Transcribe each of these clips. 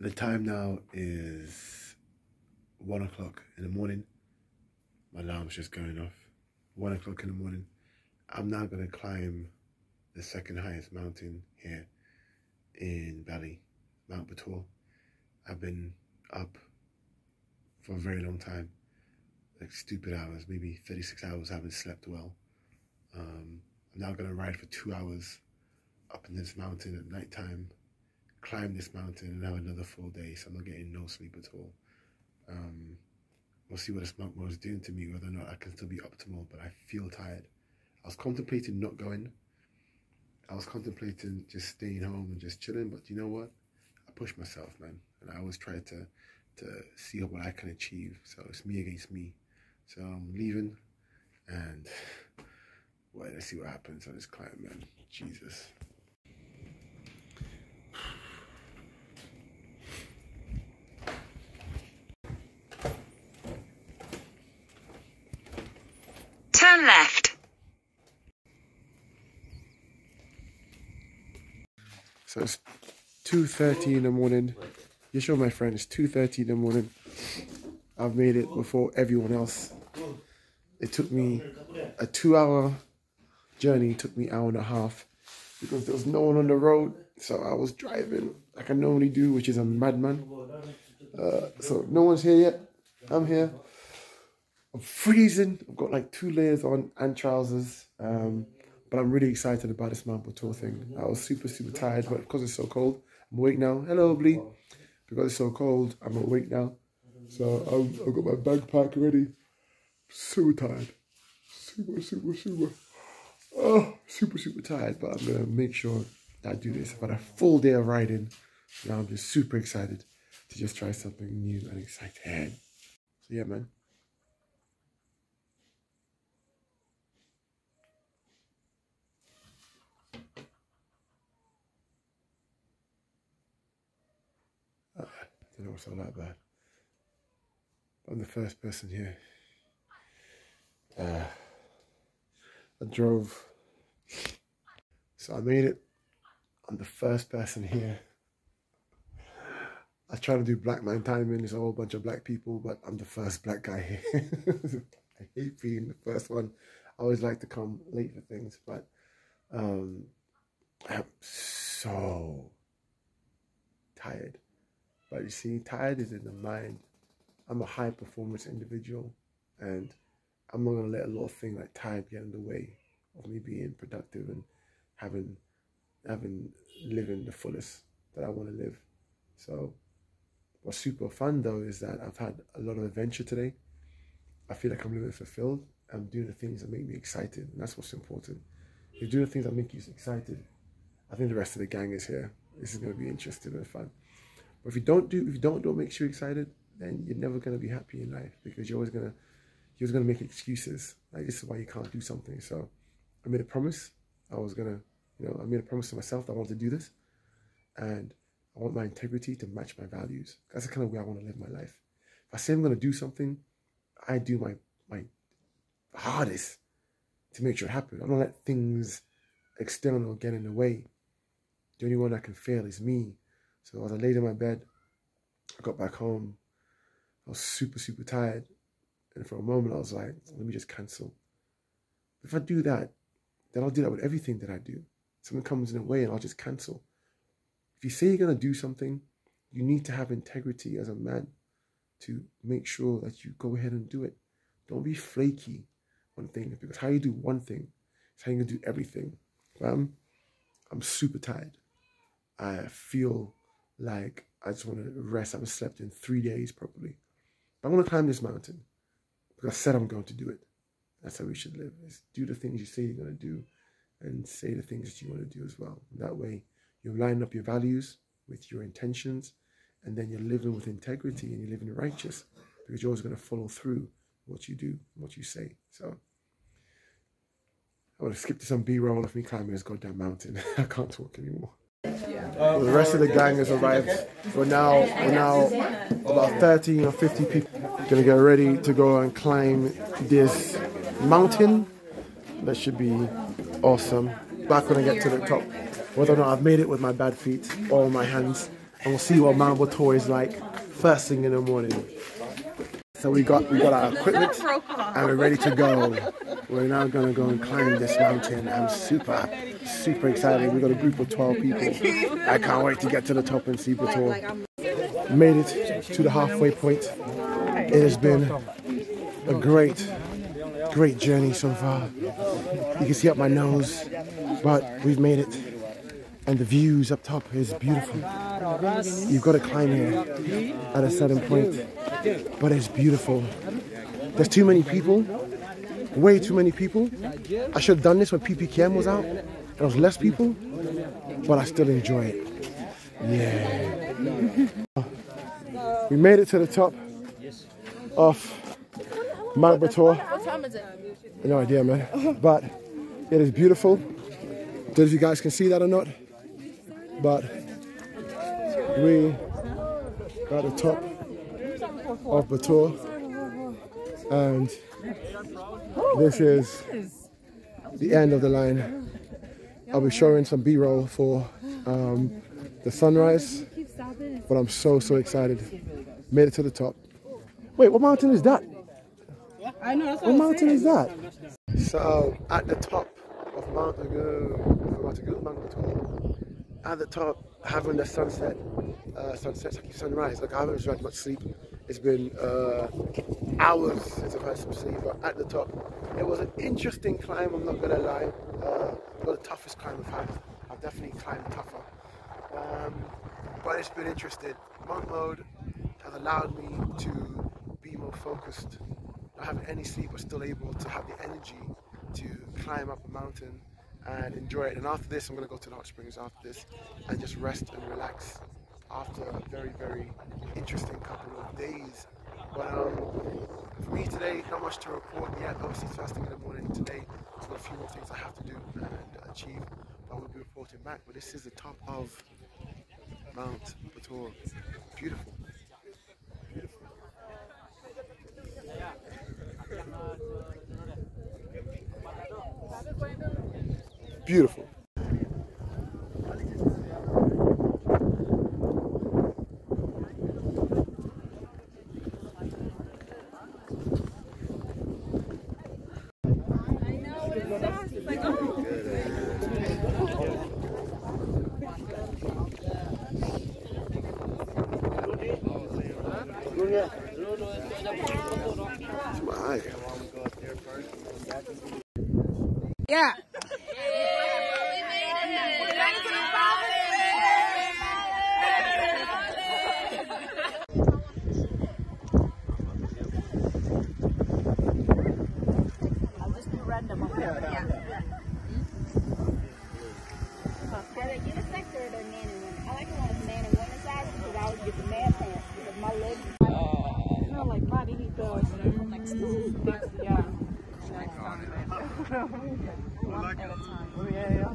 the time now is one o'clock in the morning. My alarm's just going off. One o'clock in the morning. I'm now going to climb the second highest mountain here in Bali, Mount Batur. I've been up for a very long time, like stupid hours, maybe 36 hours. I haven't slept well. Um, I'm now going to ride for two hours up in this mountain at night time climb this mountain and have another full day, so I'm not getting no sleep at all. Um, we'll see what the monk mode is doing to me, whether or not I can still be optimal, but I feel tired. I was contemplating not going. I was contemplating just staying home and just chilling, but you know what? I pushed myself, man, and I always try to to see what I can achieve. So it's me against me. So I'm leaving, and well, let's see what happens on this climb, man. Jesus. So it's 2.30 in the morning. You sure, my friend, it's 2.30 in the morning. I've made it before everyone else. It took me a two hour journey, It took me hour and a half because there was no one on the road. So I was driving like I normally do, which is a madman. Uh, so no one's here yet. I'm here. I'm freezing. I've got like two layers on and trousers. Um, but I'm really excited about this Mount Batur thing. Mm-hmm. I was super, super tired, but because it's so cold, I'm awake now. Hello, Blee. Because it's so cold, I'm awake now. So I've, I've got my bag packed ready. Super tired. Super, super, super. Oh, super, super tired. But I'm going to make sure that I do this. I've had a full day of riding. Now I'm just super excited to just try something new and exciting. So yeah, man. I don't what's all that bad. I'm the first person here. Uh, I drove, so I made it. I'm the first person here. I try to do black man timing. There's a whole bunch of black people, but I'm the first black guy here. I hate being the first one. I always like to come late for things, but um, I'm so tired. But you see, tired is in the mind. I'm a high performance individual, and I'm not gonna let a little thing like tired get in the way of me being productive and having having living the fullest that I want to live. So, what's super fun though is that I've had a lot of adventure today. I feel like I'm living fulfilled. I'm doing the things that make me excited, and that's what's important. You do the things that make you excited. I think the rest of the gang is here. This is going to be interesting and fun. But if you don't do, if you don't do what makes you excited, then you're never going to be happy in life because you're always to, you're always to make excuses. Like this is why you can't do something. So I made a promise. I was to, you know, I made a promise to myself that I wanted to do this. And I want my integrity to match my values. That's the kind of way I want to live my life. If I say I'm going to do something, I do my, my hardest to make sure it happens. I don't let things external get in the way. The only one that can fail is me. So as I laid in my bed, I got back home. I was super, super tired. And for a moment, I was like, let me just cancel. If I do that, then I'll do that with everything that I do. Something comes in the way and I'll just cancel. If you say you're going to do something, you need to have integrity as a man to make sure that you go ahead and do it. Don't be flaky on things because how you do one thing is how you gonna do everything. Um, I'm super tired. I feel like I just want to rest. I haven't slept in three days probably. But I'm going to climb this mountain because I said I'm going to do it. That's how we should live. Is do the things you say you're going to do and say the things that you want to do as well. That way, you line up your values with your intentions and then you're living with integrity and you're living righteous because you're always going to follow through what you do, what you say. So I want to skip to some B-roll of me climbing this goddamn mountain. I can't talk anymore. Well, the rest of the gang has arrived. We're now we're now about 13 or 50 people gonna get ready to go and climb this mountain. That should be awesome. Back when I get to the top, whether or not I've made it with my bad feet or my hands, and we'll see what Mount Batur is like first thing in the morning. So we got we got our equipment and we're ready to go. We're now gonna go and climb this mountain. I'm super, super excited. We've got a group of 12 people. I can't wait to get to the top and see Batur. Made it to the halfway point. It has been a great, great journey so far. You can see up my nose, but we've made it. And the views up top is beautiful. You've got to climb here at a certain point, but it's beautiful. There's too many people, way too many people. I should have done this when PPKM was out, there was less people, but I still enjoy it. Yeah. We made it to the top of Mount Batur. No idea, man. But it is beautiful. Don't know if you guys can see that or not. But we are at the top of the tour And this is the end of the line. I'll be showing some B-roll for um, the sunrise. But I'm so, so excited. Made it to the top. Wait, what mountain is that? I know, that's What mountain is that? So at the top of Mount Ago, about to go to Mount Batur, at the top, having the sunset, uh, sunset, like sunrise. Like I haven't had much sleep. It's been uh, hours since I've had some sleep. But at the top, it was an interesting climb. I'm not gonna lie. Uh, not the toughest climb I've had. I've definitely climbed tougher. Um, but it's been interesting. Monk mode has allowed me to be more focused not having any sleep but still able to have the energy to climb up a mountain and enjoy it. And after this, I'm going to go to the hot springs after this and just rest and relax after a very, very interesting couple of days. But um, for me today, not much to report yet. Obviously, it's thing in the morning today. I've got a few more things I have to do and achieve. But we'll be reporting back. But this is the top of Mount Batur. Beautiful. Beautiful. Yeah. Either get a sector or the man and women. I like the one with man and women size because I always get the man pants because my legs. You know, like body he does. Yeah. One at a time. Yeah, yeah.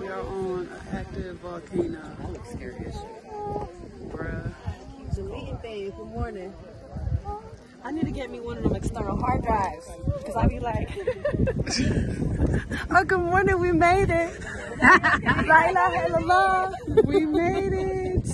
We are on active volcano. I look scary as Bruh. Deleting things. Good morning. I need to get me one of them external hard drives. Because I be like, oh, good morning, we made it. Laila, hello, we made it.